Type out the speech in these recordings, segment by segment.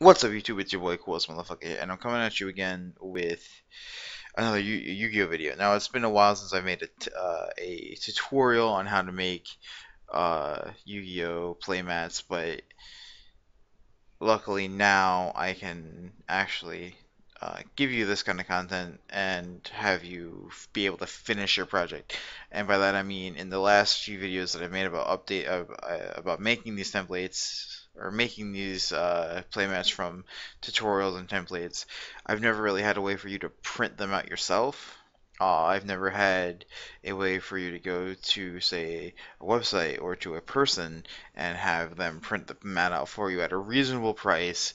What's up, YouTube? It's your boy, Coolest Motherfucker, and I'm coming at you again with another Yu- Yu-Gi-Oh video. Now, it's been a while since I made a, uh, a tutorial on how to make uh, Yu-Gi-Oh playmats, but luckily now I can actually uh, give you this kind of content and have you be able to finish your project. And by that I mean in the last few videos that I've made about update uh, about making these templates or making these uh, playmats from tutorials and templates, I've never really had a way for you to print them out yourself. Uh, I've never had a way for you to go to, say, a website or to a person and have them print the mat out for you at a reasonable price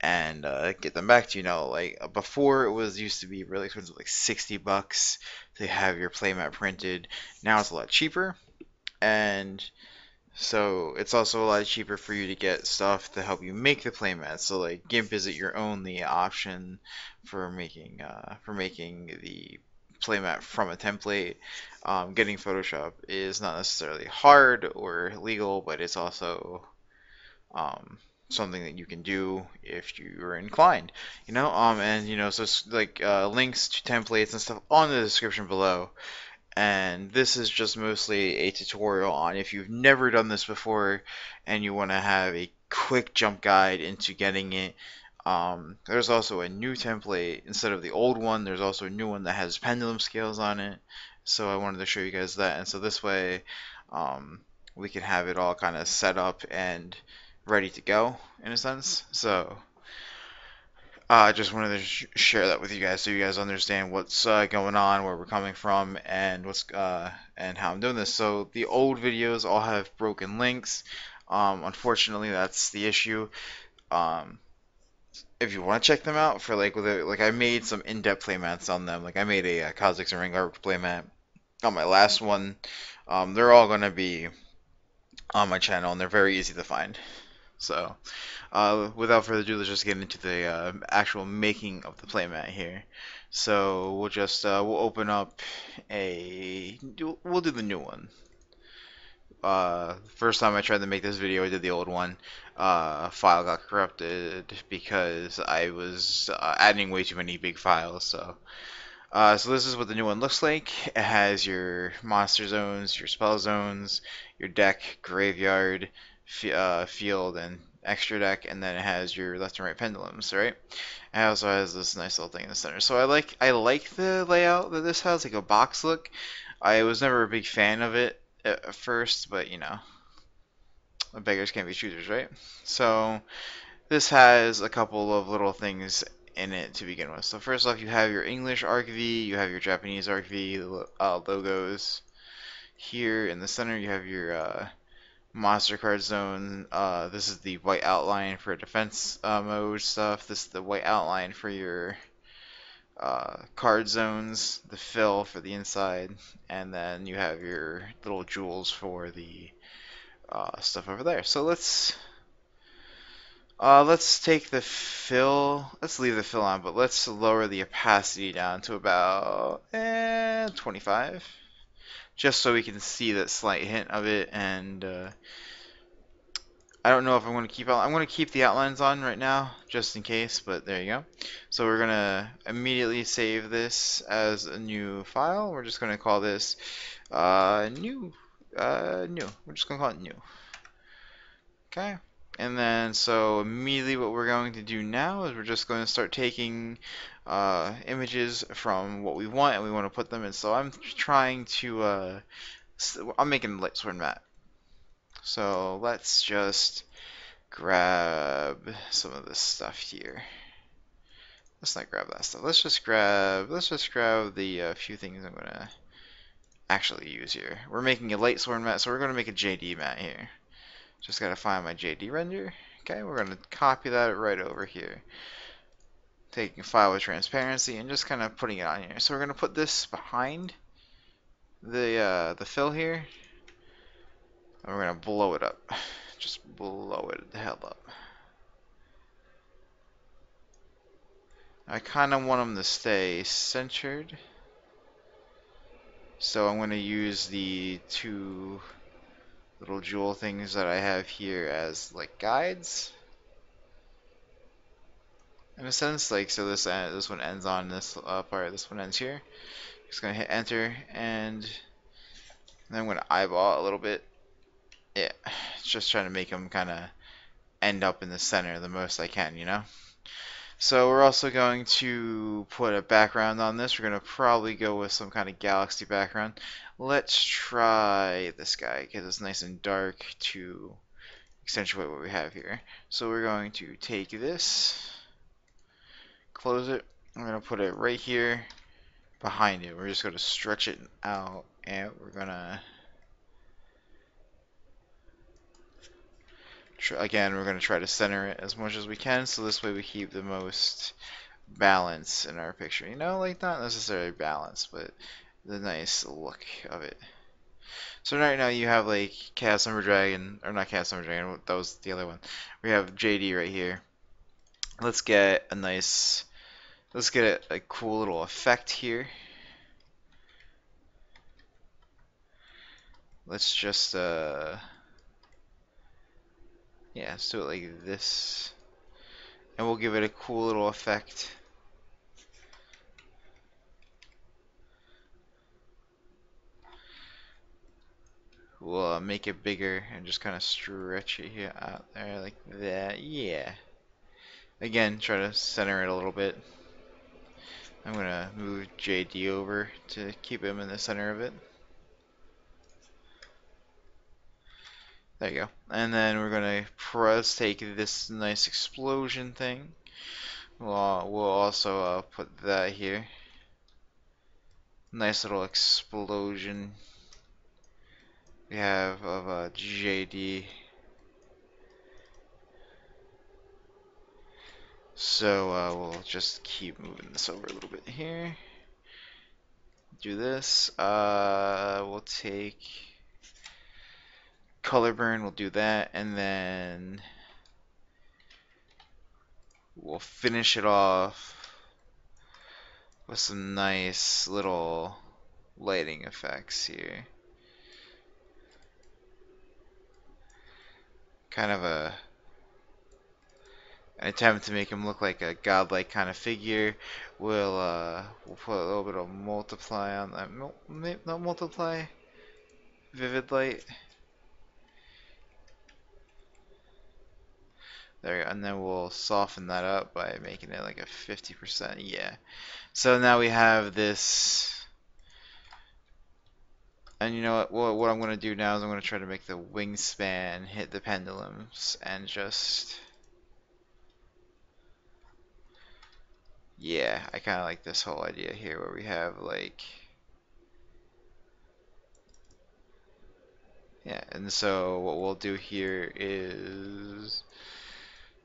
and uh, get them back to you. Know, like uh, before, it was used to be really expensive, like 60 bucks to have your playmat printed. Now it's a lot cheaper, and so it's also a lot cheaper for you to get stuff to help you make the playmat. So like GIMP isn't your only option for making uh, for making the playmat from a template. Um, getting Photoshop is not necessarily hard or legal, but it's also um, something that you can do if you're inclined. You know, um, and you know, so like uh, links to templates and stuff on the description below and this is just mostly a tutorial on if you've never done this before and you want to have a quick jump guide into getting it um, there's also a new template instead of the old one there's also a new one that has pendulum scales on it. So I wanted to show you guys that and so this way um, we can have it all kind of set up and ready to go in a sense. So I uh, just wanted to sh share that with you guys so you guys understand what's uh, going on, where we're coming from, and what's uh, and how I'm doing this. So the old videos all have broken links. Um, unfortunately, that's the issue. Um, if you want to check them out for like like I made some in-depth playmats on them. Like I made a, a Kha'Zix and Rengar playmat on my last one. Um, they're all gonna be on my channel, and they're very easy to find. So, uh, without further ado, let's just get into the uh, actual making of the playmat here. So we'll just uh, we'll open up a we'll do the new one. Uh, first time I tried to make this video, I did the old one. Uh, file got corrupted because I was uh, adding way too many big files. So, uh, so this is what the new one looks like. It has your monster zones, your spell zones, your deck, graveyard, uh, field and extra deck, and then it has your left and right pendulums, right? It also has this nice little thing in the center. So I like I like the layout that this has, like a box look. I was never a big fan of it at first, but you know, beggars can't be choosers, right? So this has a couple of little things in it to begin with. So first off, you have your English ArcV, you have your Japanese ArcV uh, logos. Here in the center, you have your uh, monster card zone. Uh, this is the white outline for defense uh, mode stuff. This is the white outline for your uh, card zones, the fill for the inside, and then you have your little jewels for the uh, stuff over there. So let's uh, let's take the fill. Let's leave the fill on, but let's lower the opacity down to about eh, 25 just so we can see that slight hint of it and uh, I don't know if I'm going to keep out I'm going to keep the outlines on right now just in case but there you go. So we're gonna immediately save this as a new file. We're just going to call this uh, new uh, new. We're just going to call it new. Okay and then so immediately what we're going to do now is we're just going to start taking uh, images from what we want and we want to put them in. So I'm trying to, uh, I'm making a light sword mat. So let's just grab some of this stuff here. Let's not grab that stuff. Let's just grab, let's just grab the uh, few things I'm going to actually use here. We're making a light sword mat, so we're going to make a JD mat here. Just got to find my JD render. Okay, we're to copy that right over here taking file with transparency and just kind of putting it on here. So we're to put this behind the uh, the fill here, and we're to blow it up. Just blow it the hell up. I kind of want them to stay centered. So I'm going to use the two little jewel things that I have here as like guides. in a sense. Like so, this uh, this one ends on this uh, part. This one ends here. Just gonna hit enter, and then I'm gonna eyeball a little bit. Yeah, just trying to make them kind of end up in the center the most I can, you know. So we're also going to put a background on this. We're going to probably go with some kind of galaxy background. Let's try this guy because it's nice and dark to accentuate what we have here. So we're going to take this, close it. I'm going to put it right here behind it. We're just going to stretch it out and we're going to again, we're going to try to center it as much as we can, so this way we keep the most balance in our picture. You know, like not necessarily balance, but the nice look of it. So right now you have like Chaos Summer Dragon, or not Chaos Summer Dragon, that was the other one. We have JD right here. Let's get a nice, let's get a, a cool little effect here. Let's just, uh, yeah, let's do it like this. And we'll give it a cool little effect. We'll uh, make it bigger and just kind of stretch it here out there like that. Yeah. Again, try to center it a little bit. I'm going to move JD over to keep him in the center of it. There you go. And then we're going to press, take this nice explosion thing. We'll, we'll also uh, put that here. Nice little explosion we have of a uh, JD. So uh, we'll just keep moving this over a little bit here. Do this. Uh, we'll take color burn, we'll do that, and then we'll finish it off with some nice little lighting effects here. Kind of a an attempt to make him look like a godlike kind of figure. We'll uh, we'll put a little bit of multiply on that. Not multiply, vivid light. There, and then we'll soften that up by making it like a 50%. Yeah. So now we have this. And you know what? What, what I'm going to do now is I'm going to try to make the wingspan hit the pendulums and just. Yeah, I kind of like this whole idea here where we have like. Yeah, and so what we'll do here is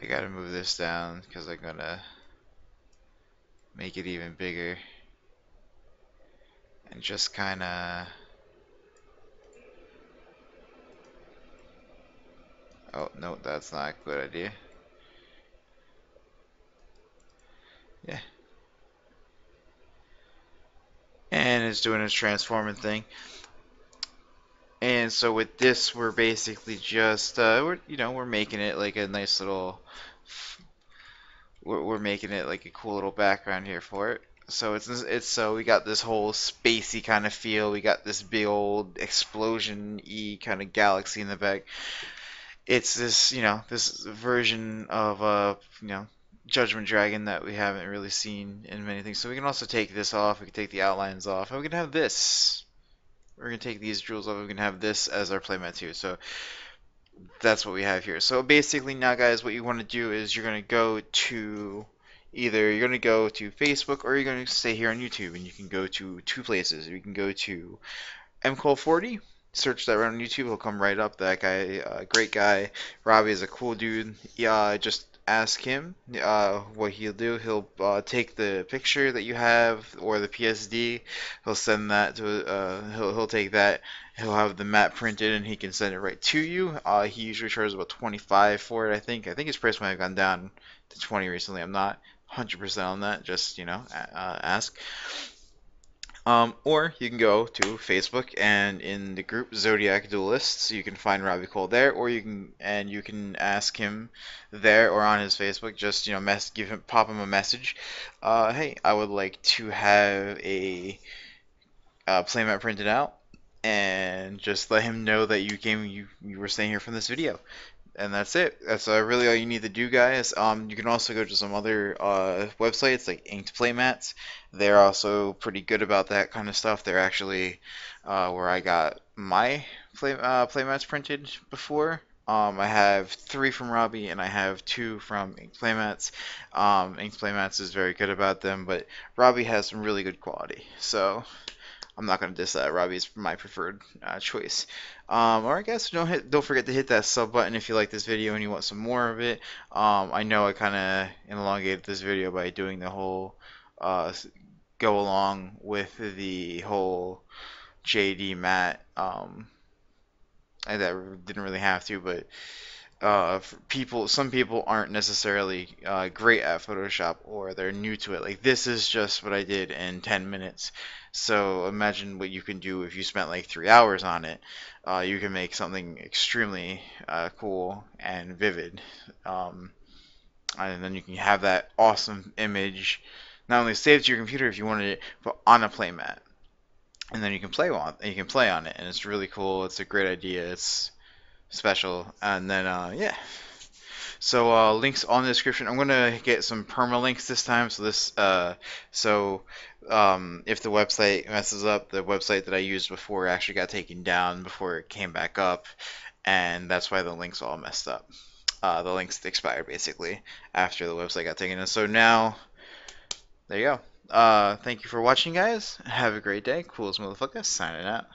I gotta move this down because I'm gonna make it even bigger. And just kinda oh no that's not a good idea. Yeah. And it's doing its transforming thing and so with this, we're basically just, uh, we're, you know, we're making it like a nice little, we're, we're making it like a cool little background here for it. So it's, it's, so we got this whole spacey kind of feel. We got this big old explosion-y kind of galaxy in the back. It's this, you know, this version of, uh, you know, Judgment Dragon that we haven't really seen in many things. So we can also take this off. We can take the outlines off. And we can have this we're going to take these jewels off. We can have this as our playmat too. So that's what we have here. So basically now guys, what you want to do is you're going to go to either you're going to go to Facebook or you're going to stay here on YouTube and you can go to two places. You can go to mkohl40 search that right on YouTube, he'll come right up. That guy, uh, great guy. Robbie is a cool dude. Yeah, just ask him uh, what he'll do. He'll uh, take the picture that you have or the PSD. He'll send that to. Uh, he'll he'll take that. He'll have the map printed and he can send it right to you. Uh, he usually charges about 25 for it. I think. I think his price might have gone down to 20 recently. I'm not 100% on that. Just you know, uh, ask. Um, or you can go to Facebook and in the group Zodiac Duelists, you can find Robbie Kohl there, or you can and you can ask him there or on his Facebook. Just you know, mess, give him, pop him a message. Uh, hey, I would like to have a uh, playmat printed out, and just let him know that you came, you you were staying here from this video and that's it. That's uh, really all you need to do, guys. Um, you can also go to some other uh, websites like Inked Playmats. They're also pretty good about that kind of stuff. They're actually uh, where I got my play uh, playmats printed before. Um, I have three from Robbie and I have two from Inked Playmats. Um, Inked Playmats is very good about them, but Robbie has some really good quality. So I'm not gonna diss that. Robbie's my preferred uh, choice. Um, or I guess don't hit, don't forget to hit that sub button if you like this video and you want some more of it. Um, I know I kind of elongated this video by doing the whole uh, go along with the whole JD mat. Um, that didn't really have to, but uh, people, some people aren't necessarily uh, great at Photoshop or they're new to it. Like this is just what I did in 10 minutes. So imagine what you can do if you spent like three hours on it. Uh, you can make something extremely uh, cool and vivid. Um, and then you can have that awesome image not only saved to your computer if you wanted it, but on a playmat. And then you can play on you can play on it, and it's really cool. It's a great idea. It's special. And then uh, yeah. So uh, links on the description. I'm gonna get some permalinks this time. So this uh, so um, if the website messes up, the website that I used before actually got taken down before it came back up, and that's why the links all messed up. Uh, the links expired basically after the website got taken. And so now, there you go. Uh, thank you for watching, guys. Have a great day. Coolest motherfucker signing out.